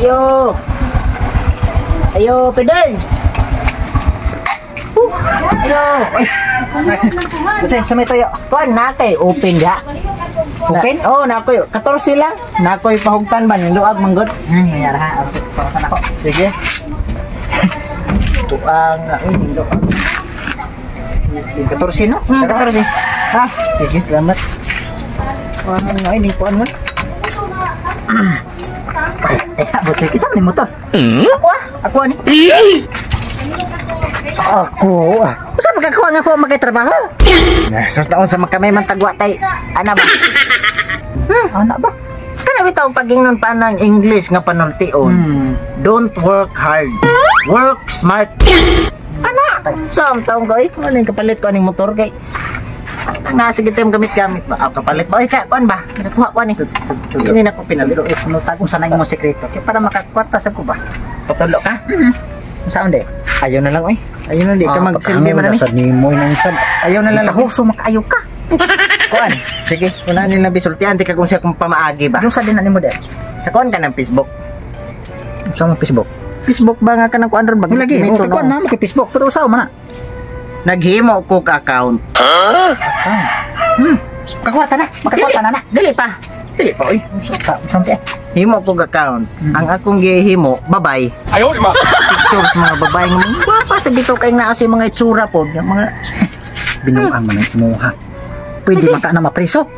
Ayo. Ayo, pedal. Uh, Ayo. Ay, Kasi sa may toyo. kuan na kay open ya. Open? Na, oh, na koy 14 lang. Na koy pahugtan ba ni luag manggod. Hmm, mayara ha. Para ako. Sige. Buang na ini luag. 14 no? Hmm, 14. Ha, sige, salamat. Kuan na ini kuan mo. Kay kisam ni motor. Ako ah, ako ani. Ako ah. Usa magkakuha nga ko magtrabaho? Sus naon sa makamay man tagwa tay. Ana ba? Hmm, anak ba? Kana bitaw pagingnon pa ng English nga panultiun. Hmm. Don't work hard. Work smart. Ana, sam taong ko eh. Ano kapalit ko aning motor kay? Ang nasa gitem gamit-gamit ba? Ah, kapalit ba? Oy, ka, kuan ba? Nakuha ko ani. Ini na ko pinalit. Pero if no tagong sanay mo sekreto, kaya para makakwarta sa ko ba? Patulo ka? Saan de? Ayaw na lang, oy. Ayaw na, di ka magsilbi man ani. Sa nimo nang sad. Ayaw na lang. Tahuso makaayo ka. Kuan. Sige, una nila bisultian, di ka kung siya kung pamaagi ba? Yung sa din ani mo de. Sa kuan ka ng Facebook. Sa mo Facebook. Facebook ba nga ka ng kuan ron? Mo lagi, ko no? na mo kay Facebook pero usaw man na. Naghimo ko ka account. Hmm. Kakwarta na, makakwarta na na. Dili pa. Dili pa, oy. Sa samte. Himo ko account. Mm. Ang akong gihimo, babay. Di ba? Pictures mga babay nga mga gwapa sa dito kay naa sa mga itsura po, yung mga Binuang man ang imuha. Pwede maka na mapriso.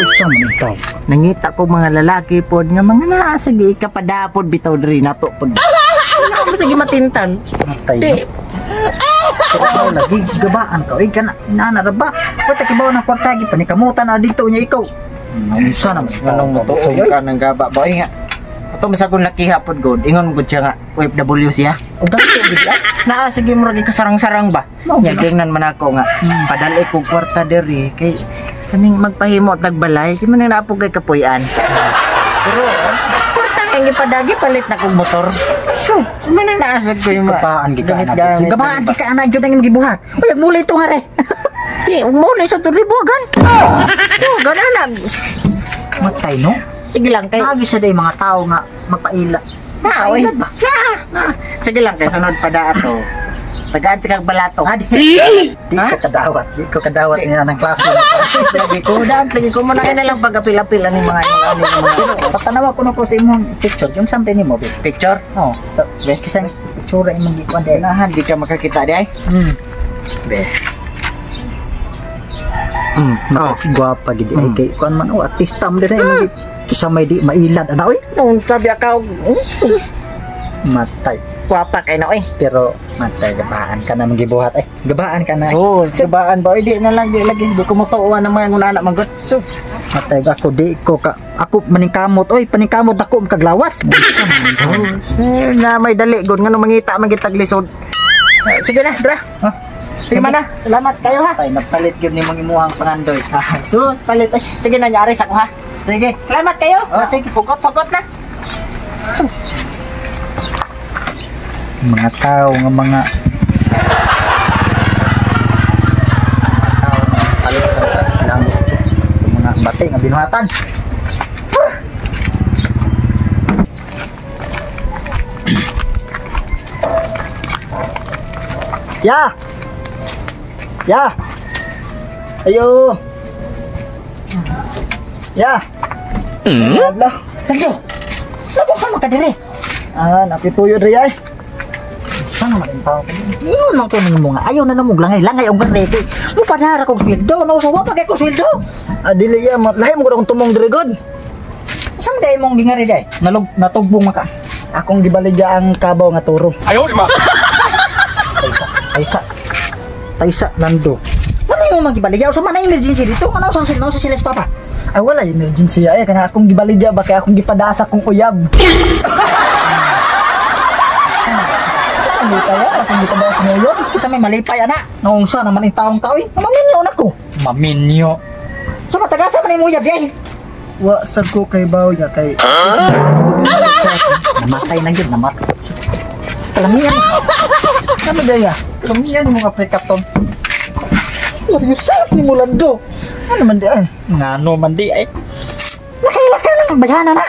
Usa man ito. nangita ko mga lalaki pod nga mga naa sige ikapadapod bitaw diri nato pod. Ano mo sige matintan? Matay. Di. Ikaw lagi gabaan ka. Ay kana nana ra ba? Pwede kibaw ng kwarta gi panikamutan na dito niya ikaw. Unsa naman Anong mo to? ka nang gaba boy nga. Ato misa kung lakiha pod god, ingon gud siya nga OFW siya. Og dito bigla. Naa sige mo rin kasarang-sarang ba? Nya gingnan man ako nga. Hmm. Padali ko kwarta diri kay kaning magpahimo tagbalay kay man na po kay kapuy-an. Pero kwarta kay gipadagi palit na kog motor. So, man na naasag ko yung Gabaan gi ka na. gamit-gamit. Gabaan gi ka ana gyud ang gibuhat. Uy muli to nga re. Di, umuli sa tulibogan. Oh, gananan. Matay no. Sige lang kay. Agi sa day mga tao nga magpaila. Na, na. Sige lang kay sunod pa da ato. Tagaan kag balato. Ah, di. Ko kadawat. Di ko kadawat niya ng klase. Lagi ko daan, lagi ko muna kay na lang pagapil-apil ani mga ani mga Patanawa ko na ko sa imong picture. Yung samte ni mo. Picture. Oh, sa kisang picture imong gikuan de. Nahan, di ka makakita di ay. Hmm. Be. Hmm, oh. gwapa gid ay Hmm. kay kuan man oh artista mo din ay kisa may di mailad ana oy Nung sabi ka, matay kwapa kay na oy. pero matay gabaan ka na magibuhat ay gabaan ka na Oh, sabaan ba? Di na lang, di lagi. Di ko matuwa ng mga ngunana manggot. So, matay ba ako di ko ka ako maningkamot oy paningkamot ako kaglawas eh, na may dali, gud nga nung mangita, mangitag lisod. Eh, sige na, dra. ha Sige man na. Salamat kayo ha. Tay napalit gyud ni mong imuhang pangandoy So, palit. Ay, sige na, nyari sa ko ha. Sige. Salamat kayo. Oh, sige, pukot-pukot na. Mga tao nga mga tao nga palit sa ilang gusto sa mga bati nga binuhatan Ya. Ya. Ayo. Ya. Adlaw. Kadyo. Lago sa mga kadiri. Ah, nakituyo diri ay. Sana man ang tao ko. Ingon lang to nimo nga. Ayaw na namog langay. Langay og berde. Mo padara kog sweldo. No, so wa pa kay kog sweldo. Ah, dili ya. Lahi mo ko akong tumong diri god. Saan day mong gingari day? Nalog, natugbong maka. Akong gibaligya ang kabaw nga turo. Ayaw, ba? Taysa, taysa. Taysa, nando. Ano mo magibaligya? Sa man emergency dito? Ano sa sila sa sila papa? Ay wala emergency ay kana akong gibaligya ba kay akong gipadasa kong uyab. Ano kaya akong gipadasa ng uyab? Kasi may malipay ana. Noong sa naman yung taong tao eh. Maminyo na ko. Maminyo. Sa matagasa man yung uyab di ay. Wa sad ko kay baw niya kay Namatay na yun, namatay. Kalamihan. Ano daya? Kalamihan yung mga prekaton. Say ni Mulando? Ano man di ay? Ngano man di ay. Lakay-lakay lang ang bayana na.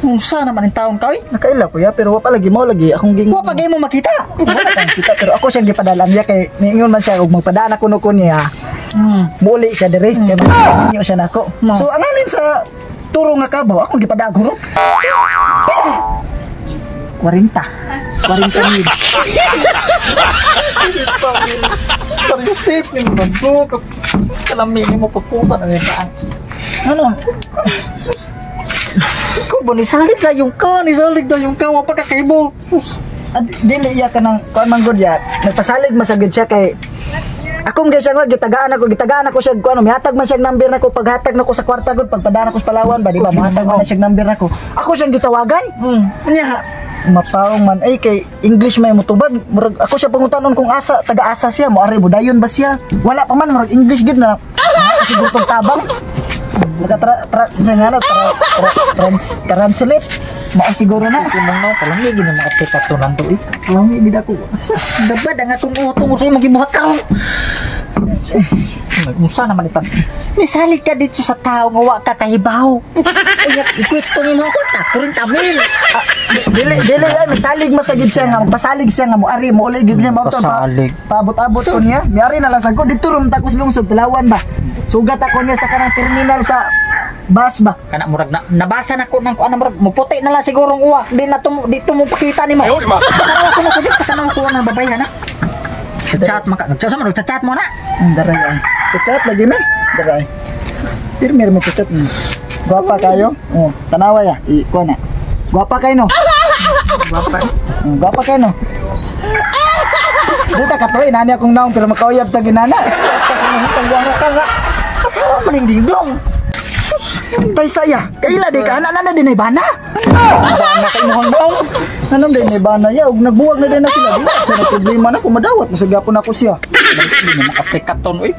Unsa naman ang taon ka, oy? Nakaila kuya, pero wa lagi mo lagi akong ging. Wa pa gyud mo makita. Wala kang kita, pero ako siyang gipadala niya kay niingon man siya ug magpadana kuno ko niya. Hmm. Muli siya diri kay manginyo siya nako. So analin sa turo nga kabaw, ako gipadala guro. 40. 40 mil. Pag-isip ni mo ko. Kalamin mo pagkusa na niya saan. Ano? Sus. Ikaw ba ni salig na yung ka, ni salig na yung ka, wa pa kakaibo. Sus. Ad, dili iya ka ng kuan man gud ya. Nagpasalig masagid siya kay Akong gyud siya nga gitagaan ako, gitagaan ako siya kuno, mihatag man siya number nako paghatag nako sa kwarta gud pagpadana ko sa Palawan ba di ba mahatag man na siya number nako. Ako siyang gitawagan. Hmm. Nya mapawong man ay kay English may mutubag murag ako siya pangutanon kung asa taga asa siya mo ari budayon ba siya wala pa man murag English gid na siguro tabang Maka tra tra sa nga na tra, tra, trans translate mao siguro na Kumang no, kalang hindi na makapitatunan to eh. Lami bida ko. Dabad ang atong utong sa imong gibuhat Unsa naman itan? Nisalig ka dito sa tao nga wa ka kahibaw. Uyak i-quits to nimo ko ta, kurin tamil. Ah, dili dili ay misalig masagid siya nga magpasalig siya nga mo ari mo uli gid siya mo Pasalig. Paabot-abot ko niya. Miari na lang ko dito rum takos lungsod Palawan ba. Sugat ako niya sa kanang terminal sa bus ba. Kana murag na nabasa na ko nang kuan murag muputi na lang siguro ang uwa. Di na tum, dito mo pakita nimo. Ayun ma. Tanaw ko na ko dito, tanaw ko ng babay ha na. Chat maka, nagchat mo, nagchat mo na. Ang daray ay. Chat lagi na. Daray. Pirmir mo chat. Guwapa kayo? Oh, tanawa ya. Iko na. Guwapa kayo no. Guwapa. Oh, guwapa kayo no. Dita ka to, inani akong naong pero makauyab ta ginana. Ang guwapa ka nga. Kasawa man yung dingdong. Tay saya, kaila di ka, anak na din ay bana. Bana kay mo hanggaw. Anong din ay bana ya, ug nagbuwag na din na sila. Di na siya na problema na kumadawat, masagapon ako siya. Hindi na makapikaton oy.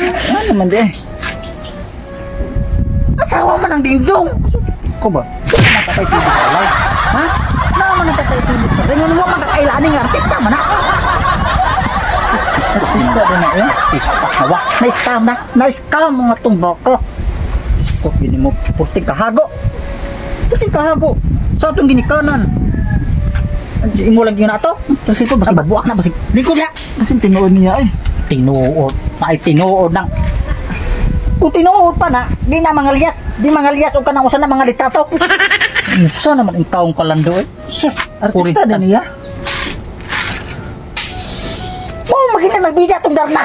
Ano naman di? Asawa man ang dingdong. Ko ba? Nakatay tilit ka lang. Ha? Naman nakatay tilit ka. Ringan mo man kakailaning artista man ha? Artista din na eh. Hawa. Na-scam na. Na-scam mga tumboko. Ko gini mo Puting kahago. Puting kahago. Sa atong ginikanan. Lang yun ato. Kasi ko basi babuak na basi. Liko niya. Kasi tinuod niya eh. Tinuod. Ay tinuod nang Kung tinuod pa na, di na mga liyas. Di mga liyas o kanang usan na mga litrato. Unsa naman ang taong kalando eh? Sus, Artista din niya. Oh, magina nagbida itong darna.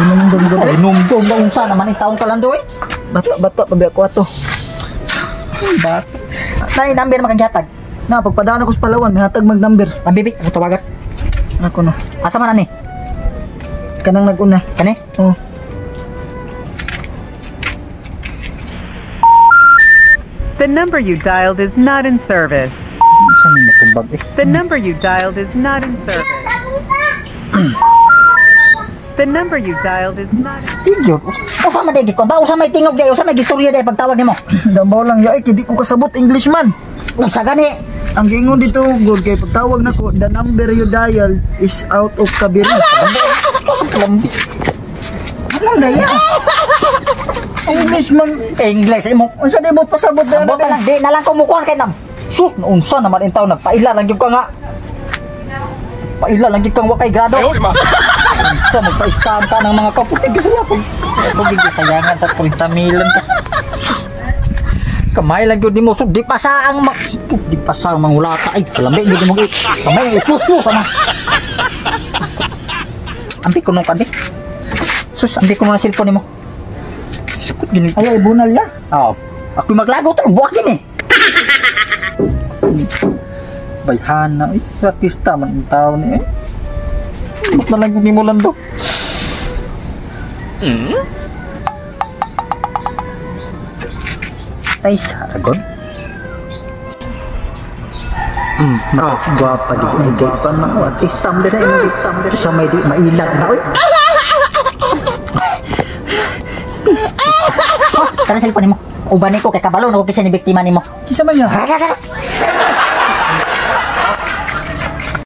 Inumdum-dum. Ay, numdum na unsa naman ang taong kalando eh? Bata-bata, pabi ako ato. Bat. Nay, number makaghatag. Na, pagpadaan ako sa Palawan, may hatag mag-number. Pambibi, ako tawagan. Ako no. Asa man ani? Kanang nag-una. Kani? Oh. The number you dialed is not in service. Eh? The number you dialed is not in service. The number you dialed is not Tigyo. Usa man digi ko ba? Usa may tingog day, usa may gistorya day pagtawag nimo. Dabaw lang ya, kidi ko kasabot English man. Usa gani? Ang gingon dito, good kay pagtawag nako, the number you dial is out of kabiri. Lambi. Ano daya? English man. English imo. Unsa di mo pasabot na na lang, di na lang kumukuhan kay nam. Sus, unsa naman taong nagpaila lang gyud ka nga. Paila lang gyud kang wa kay grado. Unsa magpa-scam ka ng mga kaputi kasi ako. Ako gigisayangan sa 30 million ka. Kamay lang sug di ang ma- di pa sa ang mangulata ay kalambi gyud mo gyud. Kamay plus sama. Ambi ko nung kadi. Sus, ambi ko na cellphone nimo. Sukot gini. Ay, ay bunal ya. Oo. Ako maglago to, buwak din eh. Bayhana, eh. Artista man ang tao ni eh. Ba't na lang ni mo lang do? Ay, saragon. Hmm, Ah, gwapa di ay di pa man oh, artista mo din artista mo din. Isa may di mailag na oy. Tara cellphone mo. Uban ko kay kabalo na ko kisa ni biktima nimo. Kisa man kara.